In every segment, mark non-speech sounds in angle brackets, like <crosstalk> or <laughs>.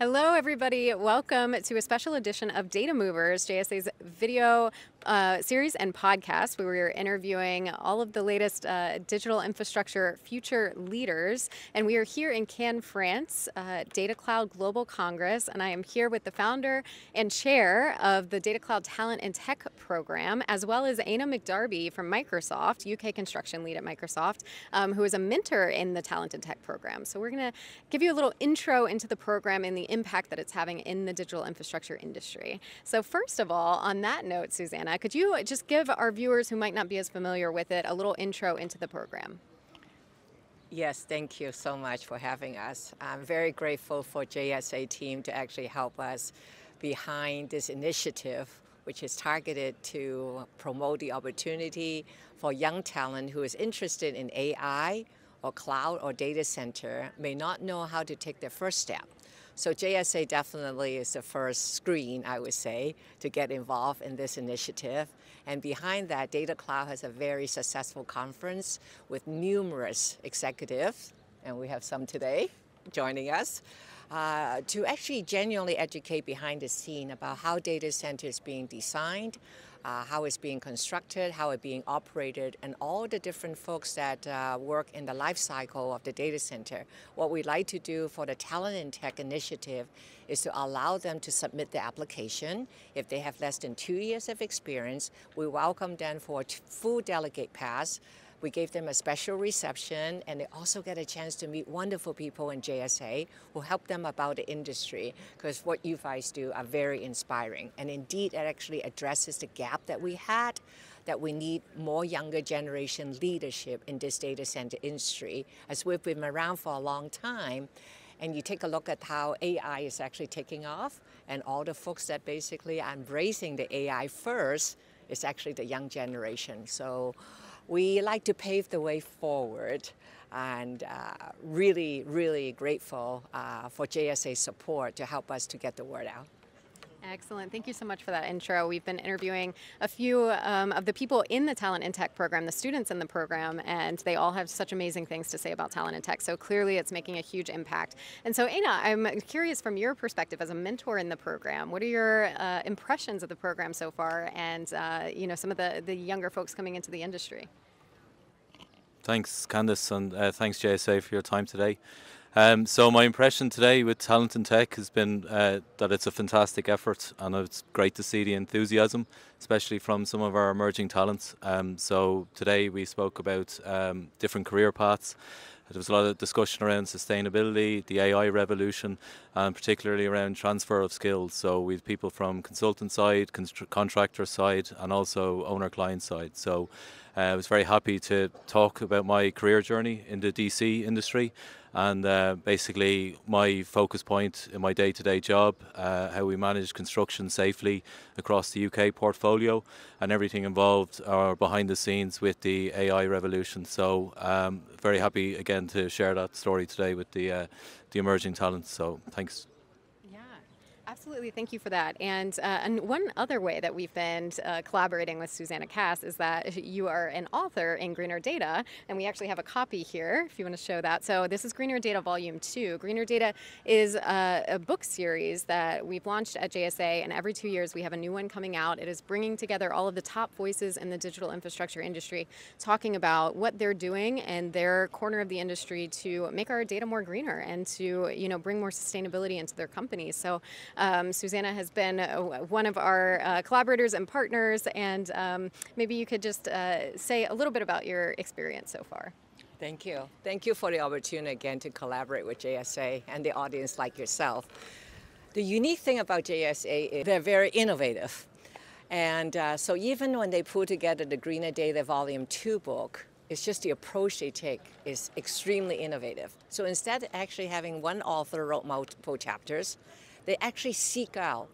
Hello, everybody. Welcome to a special edition of Data Movers, JSA's video uh, series and podcast where we're interviewing all of the latest uh, digital infrastructure future leaders. And we are here in Cannes, France, uh, Datacloud Global Congress. And I am here with the founder and chair of the Datacloud Talent in Tech program, as well as Eanna McDarby from Microsoft, UK construction lead at Microsoft, um, who is a mentor in the Talent in Tech program. So we're going to give you a little intro into the program and the impact that it's having in the digital infrastructure industry. So first of all, on that note, Susanna, could you just give our viewers who might not be as familiar with it a little intro into the program? Yes, thank you so much for having us. I'm very grateful for JSA team to actually help us behind this initiative, which is targeted to promote the opportunity for young talent who is interested in AI or cloud or data center may not know how to take their first step. So JSA definitely is the first screen, I would say, to get involved in this initiative. And behind that, Datacloud has a very successful conference with numerous executives, and we have some today joining us, uh, to actually genuinely educate behind the scene about how data center is being designed, uh, how it's being constructed, how it's being operated, and all the different folks that uh, work in the life cycle of the data center. What we like to do for the Talent in Tech initiative is to allow them to submit the application. If they have less than two years of experience, we welcome them for a full delegate pass we gave them a special reception, and they also get a chance to meet wonderful people in JSA who help them about the industry, because what you guys do are very inspiring. And indeed, it actually addresses the gap that we had that we need more younger generation leadership in this data center industry, as we've been around for a long time. And you take a look at how AI is actually taking off, and all the folks that basically are embracing the AI first is actually the young generation. So we like to pave the way forward and uh, really, really grateful uh, for JSA's support to help us to get the word out. Excellent. Thank you so much for that intro. We've been interviewing a few um, of the people in the Talent in Tech program, the students in the program, and they all have such amazing things to say about Talent in Tech. So clearly it's making a huge impact. And so Eanna, I'm curious from your perspective as a mentor in the program, what are your uh, impressions of the program so far and uh, you know some of the, the younger folks coming into the industry? Thanks, Candice, and uh, thanks, JSA, for your time today. Um, so my impression today with Talent in Tech has been uh, that it's a fantastic effort and it's great to see the enthusiasm, especially from some of our emerging talents. Um, so today we spoke about um, different career paths. There was a lot of discussion around sustainability, the AI revolution, and particularly around transfer of skills. So we have people from consultant side, contractor side, and also owner client side. So uh, I was very happy to talk about my career journey in the DC industry and uh, basically my focus point in my day-to-day job, uh, how we manage construction safely across the UK portfolio, and everything involved are behind the scenes with the AI revolution. So um, very happy again to share that story today with the uh, the emerging talents. So thanks. Absolutely, thank you for that. And, uh, and one other way that we've been uh, collaborating with Susanna Kass is that <laughs> you are an author in Greener Data, and we actually have a copy here if you want to show that. So this is Greener Data Volume 2. Greener Data is a, a book series that we've launched at JSA, and every two years we have a new one coming out. It is bringing together all of the top voices in the digital infrastructure industry, talking about what they're doing and their corner of the industry to make our data more greener and to you know bring more sustainability into their companies. So um, Susanna has been uh, one of our uh, collaborators and partners, and um, maybe you could just uh, say a little bit about your experience so far. Thank you. Thank you for the opportunity again to collaborate with JSA and the audience like yourself. The unique thing about JSA is they're very innovative. And uh, so even when they put together the Greener Data Volume 2 book, it's just the approach they take is extremely innovative. So instead of actually having one author wrote multiple chapters, they actually seek out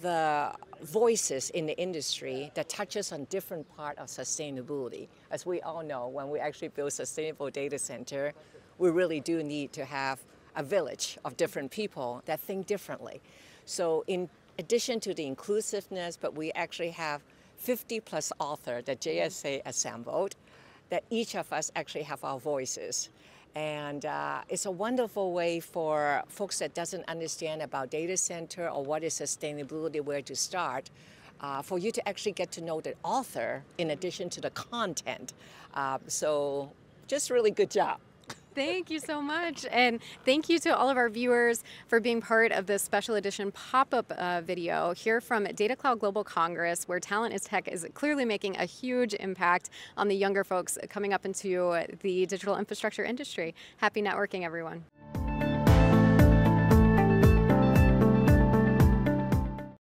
the voices in the industry that touches on different part of sustainability. As we all know, when we actually build sustainable data center, we really do need to have a village of different people that think differently. So in addition to the inclusiveness, but we actually have 50 plus author that JSA assembled, that each of us actually have our voices. And uh, it's a wonderful way for folks that doesn't understand about data center or what is sustainability, where to start, uh, for you to actually get to know the author in addition to the content. Uh, so just really good job. Thank you so much. And thank you to all of our viewers for being part of this special edition pop up uh, video here from Datacloud Global Congress, where Talent in Tech is clearly making a huge impact on the younger folks coming up into the digital infrastructure industry. Happy networking, everyone.